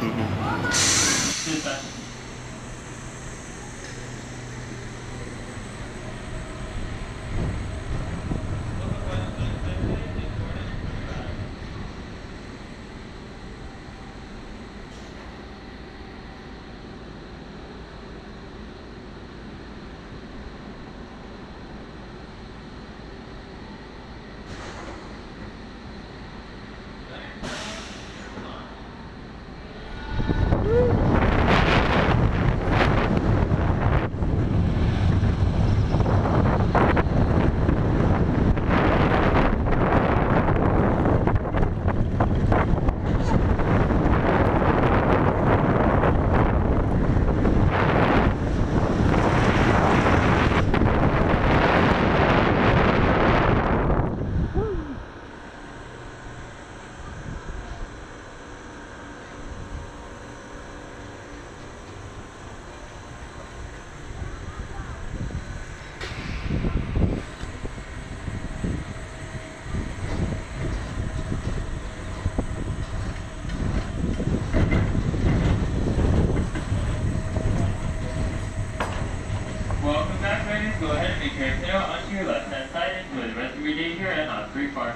Uhum. Go ahead and make your tail onto your left-hand side. Enjoy the rest of your day here at Osprey Park.